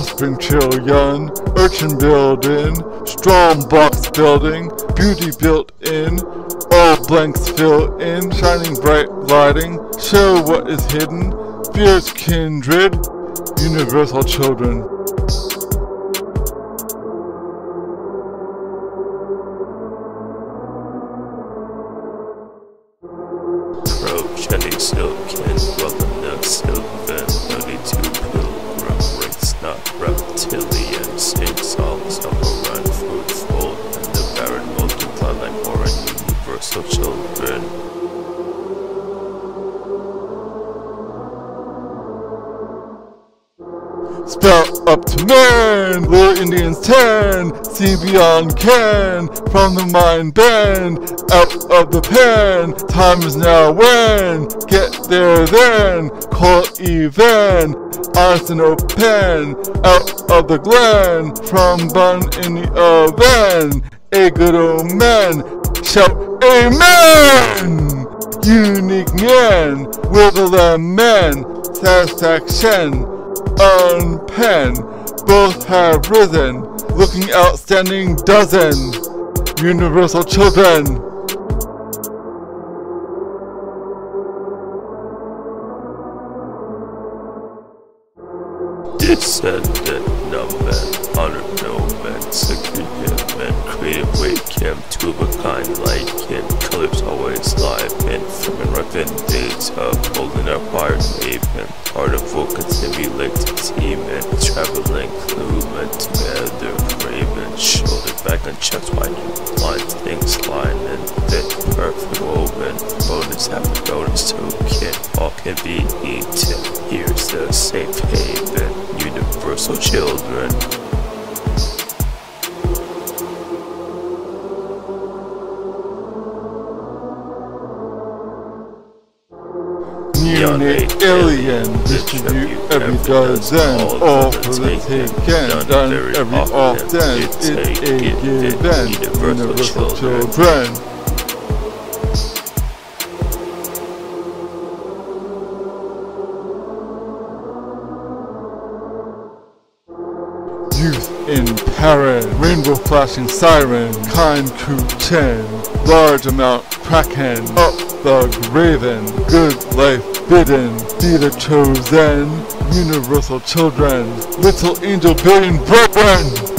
offspring trillion, urchin building, strong box building, beauty built in, all blanks fill in, shining bright lighting, show what is hidden, fierce kindred, universal children. Jenny Silken, welcome to Sylvan, Spell up to man, little Indians ten, see beyond can, from the mind bend, out of the pen, time is now when, get there then, call even, honest and open, out of the glen, from bun in the oven, a good old man, shout amen! Unique man, with the lamb man, satisfaction, pen, both have risen, looking outstanding dozen, universal children. Descendant, man, honor no man, second man, creative wake him, two of a kind like days of holding our fire, haven, art of Vulcan simulate team and traveling crewmen together, raven, shoulder back and chest wide, blind things line and fit, perfect woven, bonus after bonus token, all can be eaten, here's the safe haven, universal children. Alien, distribute every dozen, all for the taken, done every often, it's a given, universal children. Youth in Paris, rainbow flashing siren, kind Ku Chen, large amount Kraken, up the raven, good life bidden, be the chosen, universal children, little angel billion brethren.